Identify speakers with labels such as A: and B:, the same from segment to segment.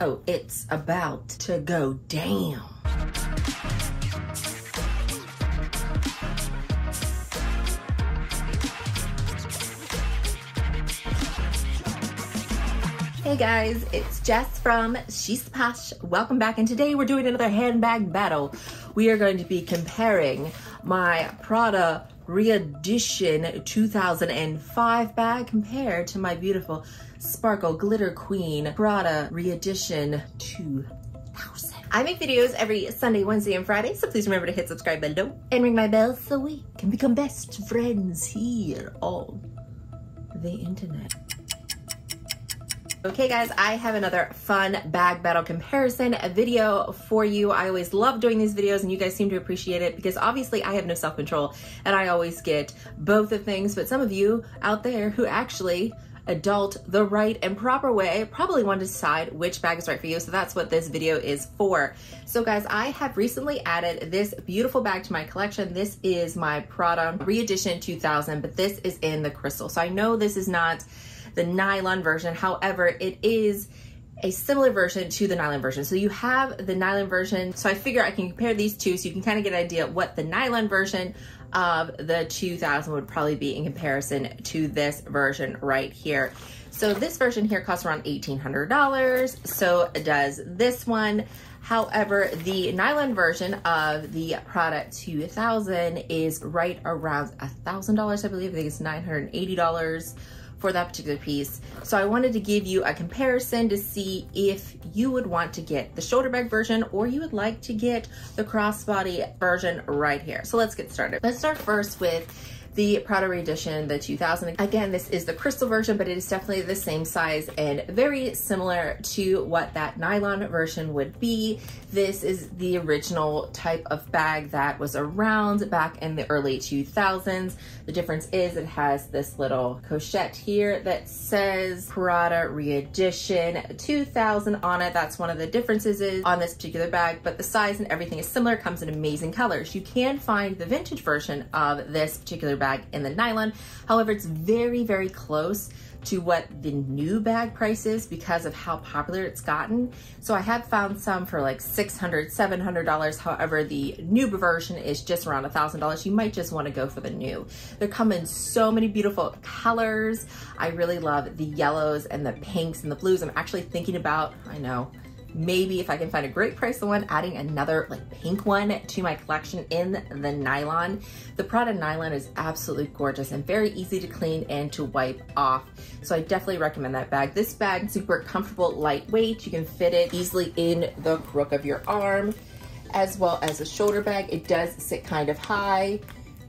A: Oh, it's about to go down. Hey guys, it's Jess from She's Posh. Welcome back, and today we're doing another handbag battle. We are going to be comparing my Prada Reedition 2005 bag compared to my beautiful Sparkle Glitter Queen Prada Reedition 2000. I make videos every Sunday, Wednesday, and Friday, so please remember to hit subscribe below and ring my bell so we can become best friends here on the internet. Okay guys, I have another fun bag battle comparison video for you. I always love doing these videos and you guys seem to appreciate it because obviously I have no self-control and I always get both of things, but some of you out there who actually adult the right and proper way probably want to decide which bag is right for you. So that's what this video is for. So guys, I have recently added this beautiful bag to my collection. This is my Prada Reedition 2000, but this is in the crystal. So I know this is not the nylon version. However, it is a similar version to the nylon version. So you have the nylon version. So I figure I can compare these two so you can kind of get an idea what the nylon version of the 2000 would probably be in comparison to this version right here. So this version here costs around $1,800. So does this one. However, the nylon version of the Prada 2000 is right around $1,000, I believe. I think it's $980 for that particular piece. So I wanted to give you a comparison to see if you would want to get the shoulder bag version or you would like to get the crossbody version right here. So let's get started. Let's start first with the Prada Reedition, the 2000. Again, this is the crystal version, but it is definitely the same size and very similar to what that nylon version would be. This is the original type of bag that was around back in the early 2000s. The difference is it has this little pochette here that says Prada Reedition 2000 on it. That's one of the differences is on this particular bag, but the size and everything is similar, comes in amazing colors. You can find the vintage version of this particular bag bag in the nylon. However, it's very, very close to what the new bag price is because of how popular it's gotten. So I have found some for like $600, $700. However, the new version is just around $1,000. You might just want to go for the new. They come in so many beautiful colors. I really love the yellows and the pinks and the blues. I'm actually thinking about, I know, maybe if I can find a great price one, adding another like pink one to my collection in the nylon. The Prada nylon is absolutely gorgeous and very easy to clean and to wipe off. So I definitely recommend that bag. This bag, super comfortable, lightweight. You can fit it easily in the crook of your arm as well as a shoulder bag. It does sit kind of high.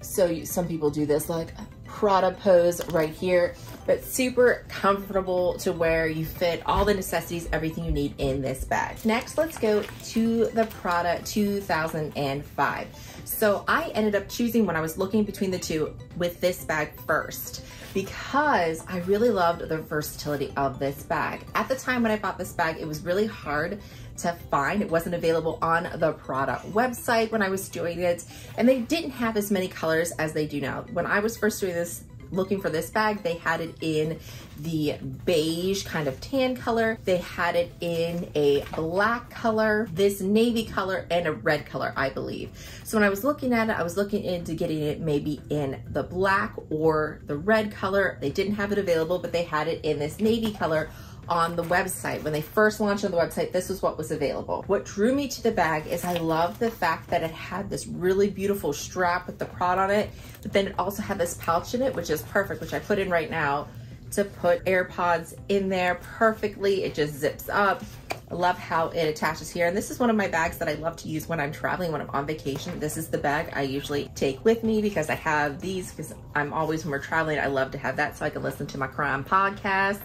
A: So you, some people do this like Prada pose right here, but super comfortable to wear. You fit all the necessities, everything you need in this bag. Next, let's go to the Prada 2005. So I ended up choosing when I was looking between the two with this bag first because I really loved the versatility of this bag. At the time when I bought this bag, it was really hard to find. It wasn't available on the Prada website when I was doing it, and they didn't have as many colors as they do now. When I was first doing this, looking for this bag, they had it in the beige kind of tan color. They had it in a black color, this navy color, and a red color, I believe. So when I was looking at it, I was looking into getting it maybe in the black or the red color. They didn't have it available, but they had it in this navy color on the website. When they first launched on the website, this was what was available. What drew me to the bag is I love the fact that it had this really beautiful strap with the prod on it, but then it also had this pouch in it, which is perfect, which I put in right now to put AirPods in there perfectly. It just zips up. I love how it attaches here. And this is one of my bags that I love to use when I'm traveling, when I'm on vacation. This is the bag I usually take with me because I have these because I'm always, when we're traveling, I love to have that so I can listen to my crime podcast.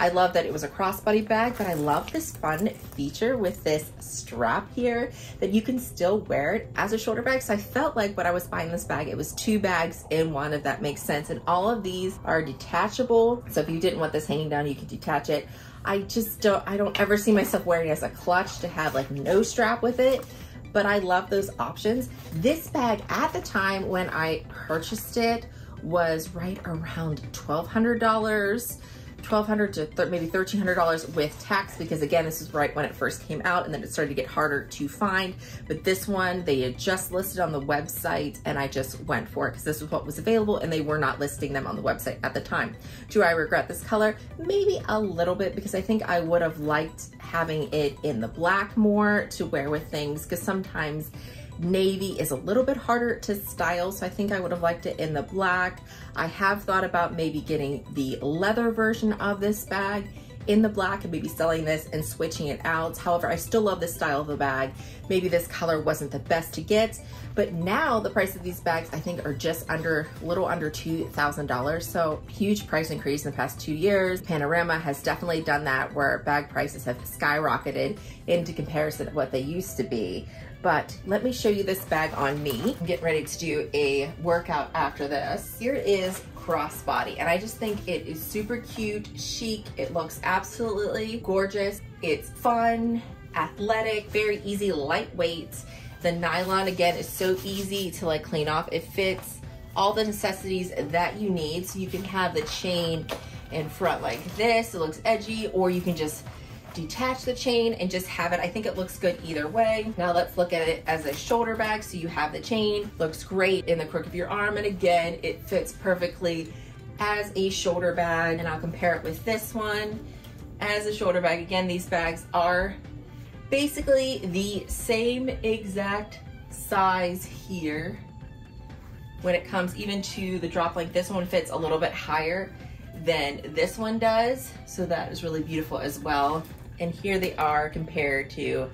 A: I love that it was a crossbody bag, but I love this fun feature with this strap here that you can still wear it as a shoulder bag. So I felt like when I was buying this bag, it was two bags in one, if that makes sense. And all of these are detachable. So if you didn't want this hanging down, you could detach it. I just don't, I don't ever see myself wearing it as a clutch to have like no strap with it but I love those options. This bag at the time when I purchased it was right around $1,200. 1200 to th maybe $1,300 with tax because again, this is right when it first came out and then it started to get harder to find. But this one, they had just listed on the website and I just went for it because this was what was available and they were not listing them on the website at the time. Do I regret this color? Maybe a little bit because I think I would have liked having it in the black more to wear with things because sometimes Navy is a little bit harder to style, so I think I would have liked it in the black. I have thought about maybe getting the leather version of this bag in the black and maybe selling this and switching it out. However, I still love the style of the bag. Maybe this color wasn't the best to get, but now the price of these bags I think are just under, a little under $2,000. So huge price increase in the past two years. Panorama has definitely done that where bag prices have skyrocketed into comparison of what they used to be. But let me show you this bag on me. I'm getting ready to do a workout after this. Here is crossbody and I just think it is super cute, chic. It looks absolutely gorgeous. It's fun, athletic, very easy, lightweight. The nylon again is so easy to like clean off. It fits all the necessities that you need. So you can have the chain in front like this. It looks edgy or you can just detach the chain and just have it. I think it looks good either way. Now let's look at it as a shoulder bag. So you have the chain, looks great in the crook of your arm. And again, it fits perfectly as a shoulder bag. And I'll compare it with this one as a shoulder bag. Again, these bags are basically the same exact size here when it comes even to the drop length. This one fits a little bit higher than this one does. So that is really beautiful as well and here they are compared to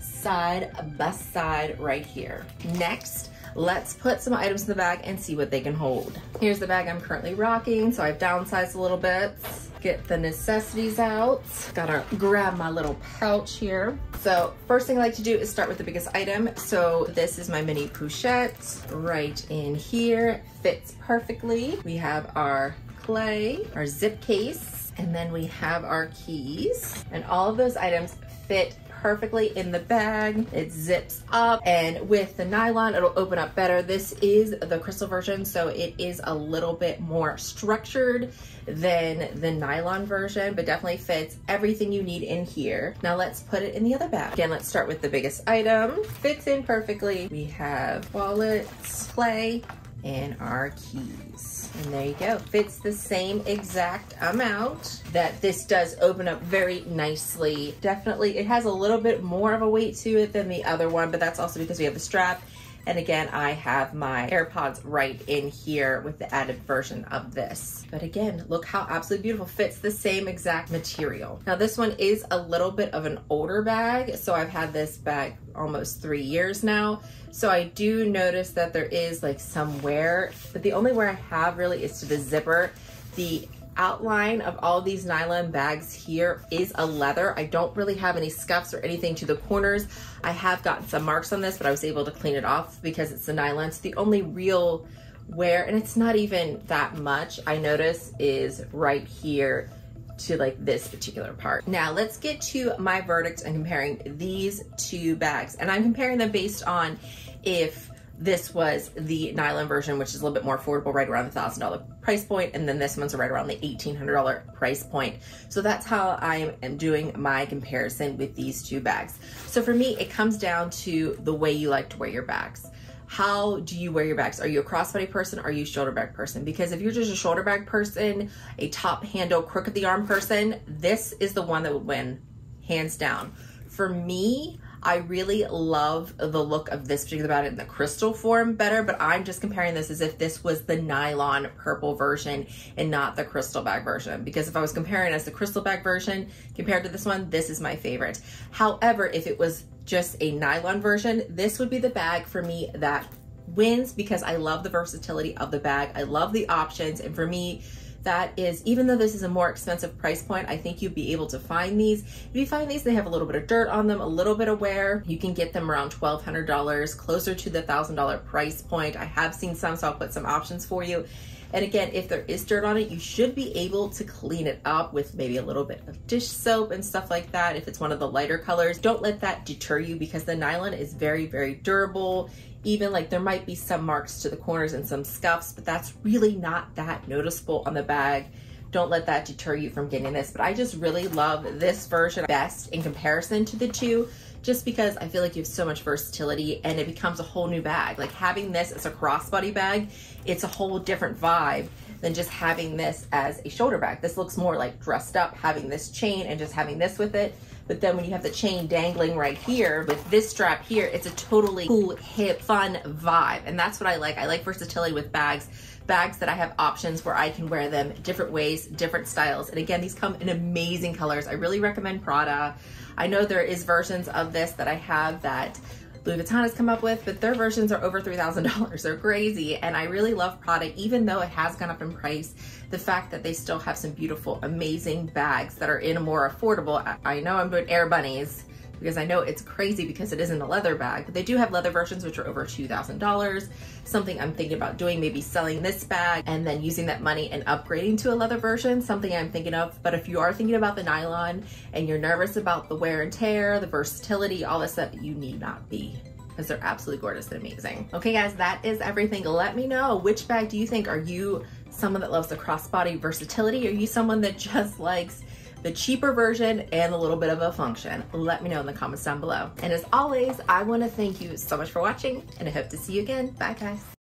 A: side by side right here. Next, let's put some items in the bag and see what they can hold. Here's the bag I'm currently rocking, so I've downsized a little bit. Get the necessities out. Gotta grab my little pouch here. So first thing I like to do is start with the biggest item. So this is my mini pochette right in here. Fits perfectly. We have our clay, our zip case, and then we have our keys and all of those items fit perfectly in the bag. It zips up and with the nylon, it'll open up better. This is the crystal version, so it is a little bit more structured than the nylon version, but definitely fits everything you need in here. Now let's put it in the other bag. Again, let's start with the biggest item. Fits in perfectly. We have wallets, clay, and our keys. And there you go. Fits the same exact amount that this does open up very nicely. Definitely, it has a little bit more of a weight to it than the other one, but that's also because we have the strap and again, I have my AirPods right in here with the added version of this. But again, look how absolutely beautiful. Fits the same exact material. Now this one is a little bit of an older bag. So I've had this bag almost three years now. So I do notice that there is like some wear, but the only wear I have really is to the zipper. The outline of all these nylon bags here is a leather. I don't really have any scuffs or anything to the corners. I have gotten some marks on this, but I was able to clean it off because it's a nylon. So the only real wear, and it's not even that much, I notice is right here to like this particular part. Now let's get to my verdict and comparing these two bags. And I'm comparing them based on if this was the nylon version, which is a little bit more affordable, right around the $1,000 price point, and then this one's right around the $1,800 price point. So that's how I am doing my comparison with these two bags. So for me, it comes down to the way you like to wear your bags. How do you wear your bags? Are you a crossbody person? Are you a shoulder bag person? Because if you're just a shoulder bag person, a top handle, crook of the arm person, this is the one that would win, hands down. For me, I really love the look of this particular bag in the crystal form better, but I'm just comparing this as if this was the nylon purple version and not the crystal bag version. Because if I was comparing as the crystal bag version compared to this one, this is my favorite. However, if it was just a nylon version, this would be the bag for me that wins because I love the versatility of the bag. I love the options. And for me, that is, even though this is a more expensive price point, I think you'd be able to find these. If you find these, they have a little bit of dirt on them, a little bit of wear. You can get them around $1,200, closer to the $1,000 price point. I have seen some, so I'll put some options for you. And again, if there is dirt on it, you should be able to clean it up with maybe a little bit of dish soap and stuff like that. If it's one of the lighter colors, don't let that deter you because the nylon is very, very durable even like there might be some marks to the corners and some scuffs, but that's really not that noticeable on the bag don't let that deter you from getting this. But I just really love this version best in comparison to the two just because I feel like you have so much versatility and it becomes a whole new bag. Like having this as a crossbody bag, it's a whole different vibe than just having this as a shoulder bag. This looks more like dressed up, having this chain and just having this with it. But then when you have the chain dangling right here with this strap here, it's a totally cool, hip, fun vibe. And that's what I like. I like versatility with bags bags that I have options where I can wear them different ways, different styles. And again, these come in amazing colors. I really recommend Prada. I know there is versions of this that I have that Louis Vuitton has come up with, but their versions are over $3,000. They're crazy. And I really love Prada, even though it has gone up in price, the fact that they still have some beautiful, amazing bags that are in a more affordable, I know I'm doing air bunnies, because I know it's crazy because it isn't a leather bag, but they do have leather versions which are over $2,000. Something I'm thinking about doing, maybe selling this bag and then using that money and upgrading to a leather version, something I'm thinking of. But if you are thinking about the nylon and you're nervous about the wear and tear, the versatility, all this stuff, you need not be because they're absolutely gorgeous and amazing. Okay guys, that is everything. Let me know which bag do you think? Are you someone that loves the crossbody versatility? Are you someone that just likes the cheaper version and a little bit of a function? Let me know in the comments down below. And as always, I wanna thank you so much for watching and I hope to see you again. Bye guys.